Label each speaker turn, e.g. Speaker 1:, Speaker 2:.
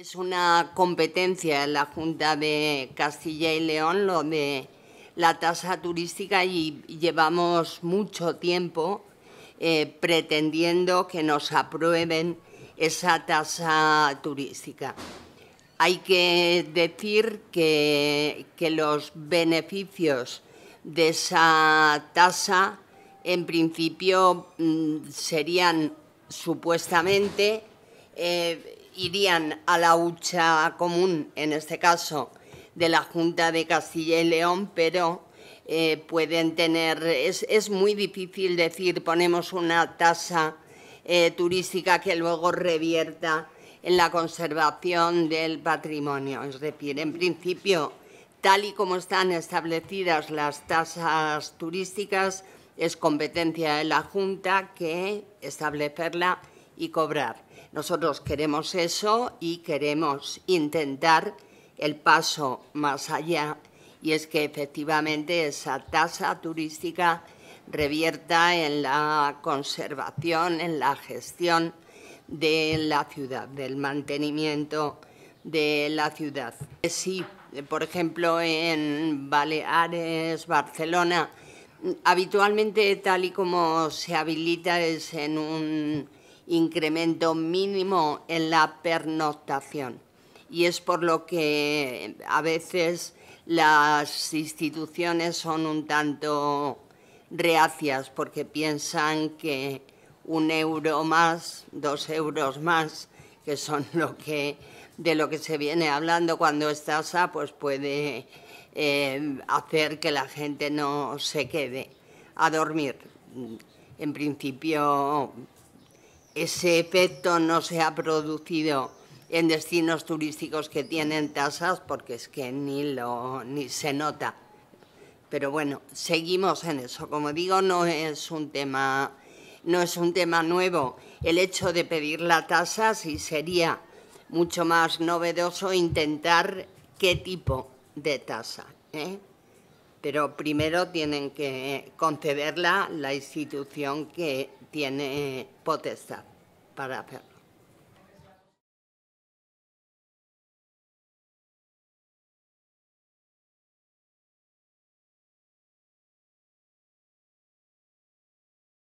Speaker 1: Es una competencia en la Junta de Castilla y León lo de la tasa turística y llevamos mucho tiempo eh, pretendiendo que nos aprueben esa tasa turística. Hay que decir que, los beneficios de esa tasa en principio mm, serían supuestamente eh, irían a la hucha común, en este caso de la Junta de Castilla y León, pero eh, pueden tener, es, muy difícil decir ponemos una tasa eh, turística que luego revierta en la conservación del patrimonio. Es decir, en principio, tal y como están establecidas las tasas turísticas, es competencia de la Junta que establecerla y cobrar. Nosotros queremos eso y queremos intentar el paso más allá y es que efectivamente esa tasa turística revierta en la conservación, en la gestión de la ciudad, del mantenimiento de la ciudad. Sí, por ejemplo, en Baleares, Barcelona, habitualmente tal y como se habilita es en un incremento mínimo en la pernoctación. Y es por lo que a veces las instituciones son un tanto reacias porque piensan que un euro más, dos euros más, que son lo que de lo que se viene hablando cuando es tasa, pues puede eh, hacer que la gente no se quede a dormir. En principio ese efecto no se ha producido en destinos turísticos que tienen tasas porque es que ni, lo, ni se nota. Pero bueno, seguimos en eso. Como digo, no es un tema, no es un tema nuevo. El hecho de pedir la tasa sí sería mucho más novedoso intentar qué tipo de tasa. ¿eh? Pero primero tienen que concederla la institución que tiene potestad para hacer.